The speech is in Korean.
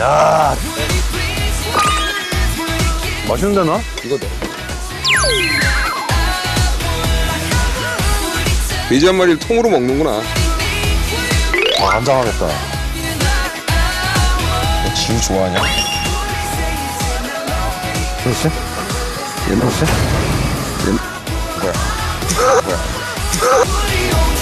야. 맛있는데 나? 이거 넣어. 돼지 한 마리를 통으로 먹는구나. 아, 와 한장하겠다. 지우 좋아하냐? 그렇지? 그렇지? 뭐야? 뭐야?